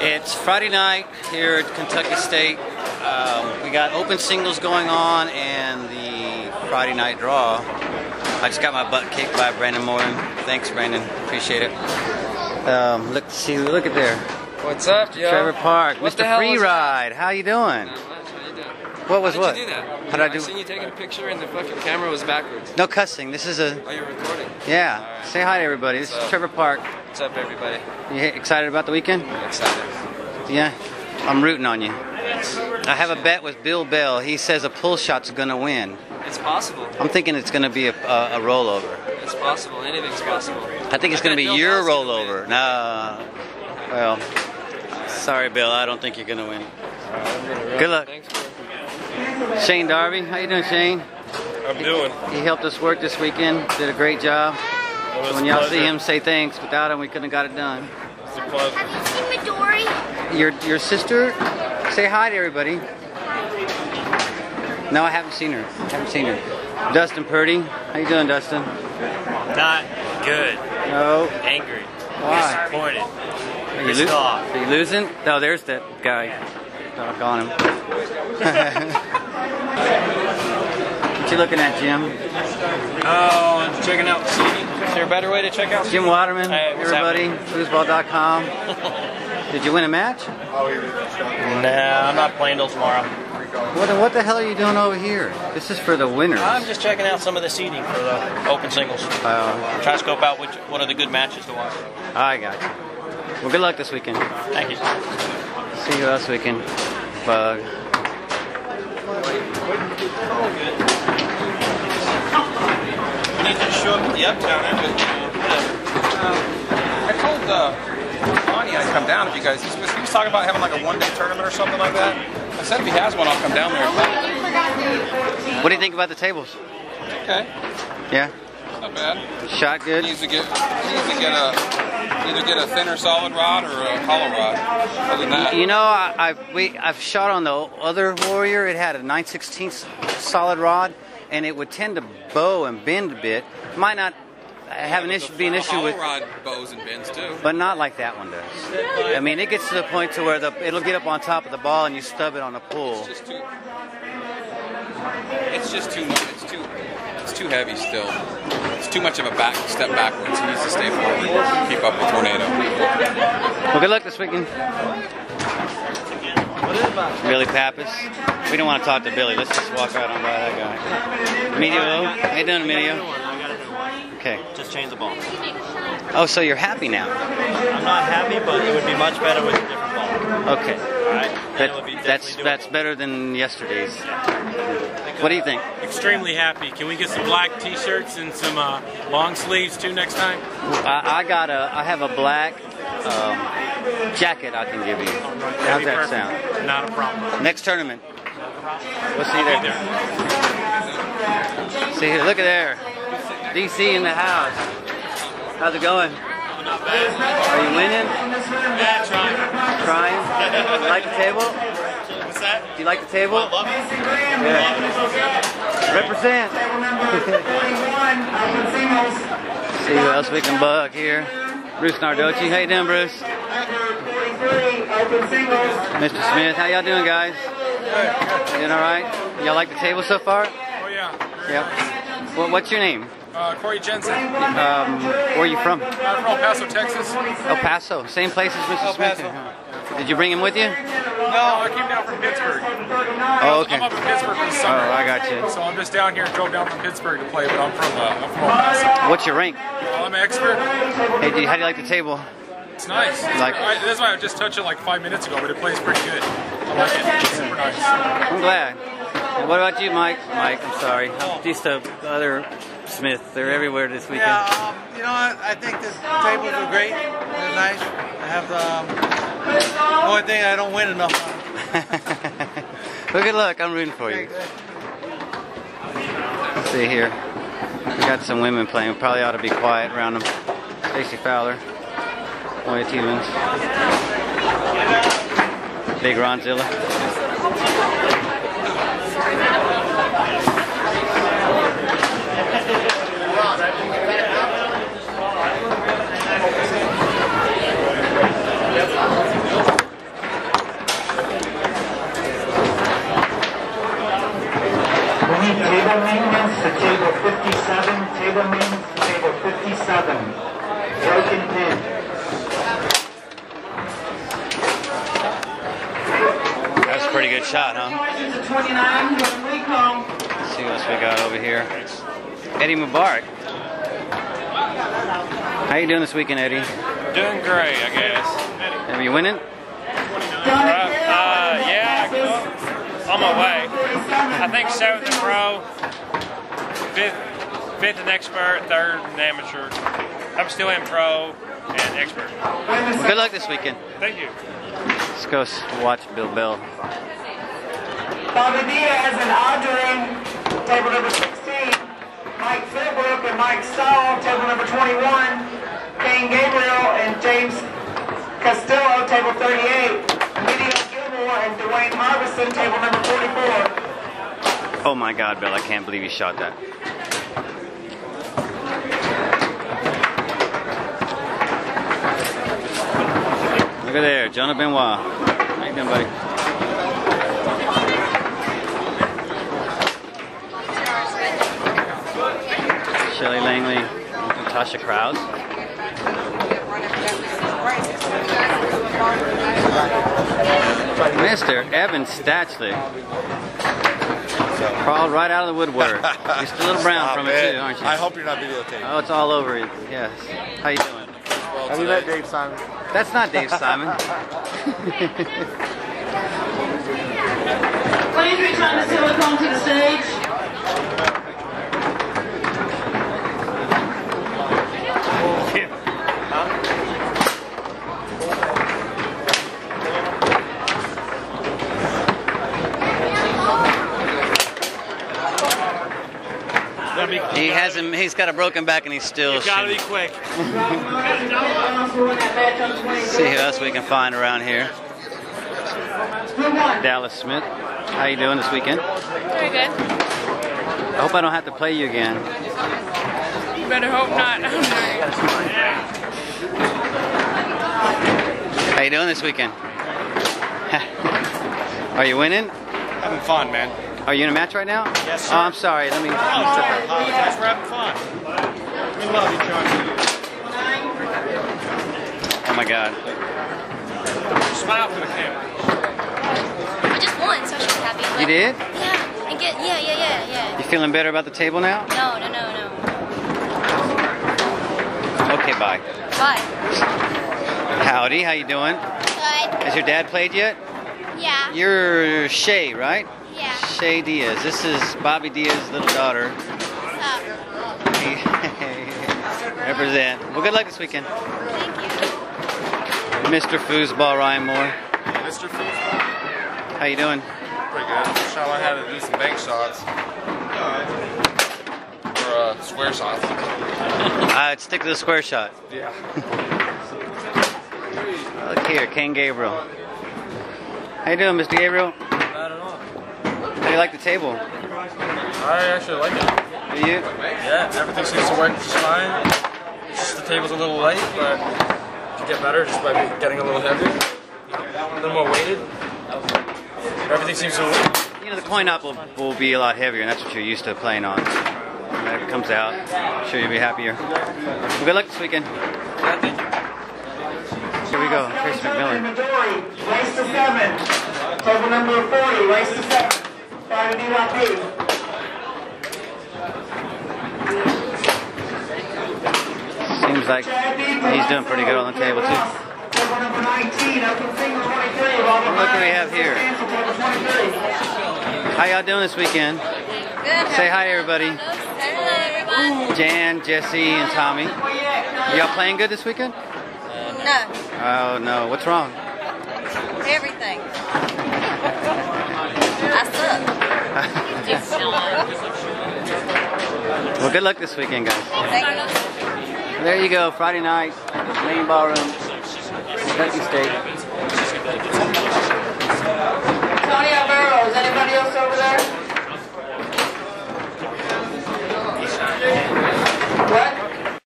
It's Friday night here at Kentucky State. Um, we got open singles going on and the Friday night draw. I just got my butt kicked by Brandon Morton. Thanks, Brandon. Appreciate it. Um, look, see, look at there. What's up, yo? Trevor Park, What Mr. hell Free? Ride. How you doing? How? What was How what? did you do that? How did I do? seen you taking a picture and the fucking camera was backwards. No cussing. This is a Oh, you're recording. yeah. Alright. Say hi to everybody. This is Trevor Park. What's up, everybody? You excited about the weekend? I'm excited. Yeah, I'm rooting on you. I have a bet with Bill Bell. He says a pull shot's gonna win. It's possible. I'm thinking it's gonna be a, a, a rollover. It's possible. Anything's possible. I think it's gonna be Bill your Bell's rollover. win. No, well, sorry, Bill. I don't think you're gonna win. Good luck. Thanks. Shane Darby, how you doing, Shane? I'm doing. He helped us work this weekend. Did a great job. It was When y'all see him, say thanks. Without him, we couldn't have got it done. It's a pleasure. Have you seen Midori? Your your sister, say hi to everybody. No, I haven't seen her. haven't seen her. Dustin Purdy, how you doing, Dustin? Not good. No. Angry. Why? Disappointed. Are you, Pissed lo- off. are you losing? Oh, there's that guy. Doggone him. what you looking at, Jim? Oh, I'm checking out seating. Is there a better way to check out Jim Waterman, Hey, everybody. Foosball.com. Did you win a match? Nah, I'm not playing till tomorrow. What the, what the hell are you doing over here? This is for the winners. I'm just checking out some of the seating for the open singles. Oh, Try to scope out which what are the good matches to watch. I got you. Well, good luck this weekend. Thank you. See you else we can bug. Show up at the Uptown end, but, you know. I told uh, Lonnie I'd come down if you guys. He was, he was talking about having like a one-day tournament or something like that. I said if he has one, I'll come down there. What do you think about the tables? Okay, Yeah? not bad. Shot good? Needs to get needs to get a either get a thinner solid rod or a hollow rod. Other than that, You know, I, I've, we, I've shot on the other Warrior. It had a 9 16 solid rod, and it would tend to bow and bend a bit. Might not have an issue, be an issue with, rod bows and bends too. but not like that one does. I mean, it gets to the point to where the it'll get up on top of the ball and you stub it on a pull. It's just too. It's just too much. It's too. It's too heavy still. It's too much of a back step backwards. He needs to stay forward. Keep up with tornado. Well, good luck this weekend. Billy Pappas. We don't want to talk to Billy. Let's just walk right on by that guy. Emilio, how you doing, Emilio? I got a new one. Okay. Just change the ball. Oh, so you're happy now? I'm not happy, but it would be much better with a different ball. Okay. All right. And would be that's definitely that's better than yesterday's. What do you think? extremely happy. Can we get some black T-shirts and some uh, long sleeves too next time? I, I got a. I have a black um, jacket I can give you. How's That'd that perfect. sound? Not a problem. Next tournament. We'll see you there. there. See here. Look at there. DC in the house. How's it going? Are you winning? Yeah, trying. Trying? You like the table? What's that? Do you like the table? Love it. Yeah. Represent. See who else we can bug here. Bruce Nardoci. Hey, you doing, Bruce? Mr. Smith. How y'all doing, guys? Doing all right? Y'all like the table so far? Oh yeah. Yep. Well, what's your name? Uh, Corey Jensen. Um, where are you from? I'm from El Paso, Texas. El Paso. Same place as Mr. Smith. Paso. Did you bring him with you? No, I came down from Pittsburgh. Oh, okay. I'm up in Pittsburgh for the Oh, summer. I got you. So I'm just down here, and drove down from Pittsburgh to play, but I'm from, uh, I'm from El Paso. What's your rank? Well, I'm an expert. Hey, how do you like the table? It's nice. Like- I, that's why I just touched it like five minutes ago, but it plays pretty good. I like it. It's super nice. I'm glad. And what about you, Mike? Mike, I'm sorry. Just the other Smith. They're everywhere this weekend. Yeah, um, you know what? I think the tables are great. They're nice. I have the, um, only thing I don't win enough on. well, good luck. I'm rooting for you. Let's see here. We got some women playing. We probably ought to be quiet around them. Stacy Fowler. Big Ronzilla. Good shot, huh? License at 29, recall. Let's see what else we got over here. Eddie Mubarak. How you doing this weekend, Eddie? Doing great, I guess. Are you winning? Uh, uh, yeah, on my way. I think seventh in pro, fifth, fifth in expert, third in amateur. I'm still in pro and expert. Well, good luck this weekend. Thank you. Let's go watch Bill Bell. Bobby Diaz and Audrey, table number 16. Mike Philbrook and Mike Stahl, table number 21. Kane Gabriel and James Castillo, table 38. Emilio Gilmore and Dwayne Harbison, table number 44. Oh my God, Bill! I can't believe you shot that. At there, Jonah Benoit. How you doing, buddy? Shelly Langley, Natasha Krause. Mr. Evan Statchley. Crawled right out of the woodwork. You're still a little brown Stop from it, too, aren't you? I hope you're not videotaping. Oh, it's all over you. Yes. How you doing? Have you met Dave Simon? That's not Dave Simon. Please return the silicone to the stage. He has him. He's got a broken back, and he's still. You gotta be quick. See who else we can find around here. Dallas Smith. How you doing this weekend? Very good. I hope I don't have to play you again. You better hope not. How you doing this weekend? Are you winning? Having fun, man. Are you in a match right now? Yes, sir. Oh, I'm sorry. Let me. Apologize for having fun. We love you, John. Oh my God. Smile for the camera. I just won, so I should be happy. You did? Yeah, and get yeah, yeah, yeah, yeah. You feeling better about the table now? No, no, no, no. Okay, bye. Bye. Howdy. How you doing? Good. Has your dad played yet? Yeah. You're Shay, right? Yeah. Shay Diaz. This is Bobby Diaz's little daughter. Represent. Well, good luck this weekend. Thank you. Mr. Foosball Ryan Moore. Mr. Foosball? How you doing? Pretty good. Shall I had to do some bank shots. Or uh, square shots. I'd stick to the square shot. Yeah. Look here, King Gabriel. How you doing, Mr. Gabriel? Not at all. How do you like the table? I actually like it. Do you? Yeah, everything seems to work just fine. It's just the table's a little light, but to get better just by getting a little heavier, a little more weighted. Everything seems to work. You know, the coin up will, will be a lot heavier, and that's what you're used to playing on. When it comes out, I'm sure you'll be happier. Well, good luck this weekend. Here we go, Chris McMillan. Midori, race to seven. Table number 40, race to seven. Friday DYP. Seems like he's doing pretty good on the table, too. Table number 19, open single 23. Bobby Look what we have here. Cancel table 23. How y'all doing this weekend? Good. Say hi, everybody. Hello, everyone. Jan, Jesse, and Tommy. Y'all playing good this weekend? No, Oh, no. What's wrong? everything. I suck. Well, good luck this weekend, guys. Thank you. There you go, Friday night, main ballroom, Kentucky State.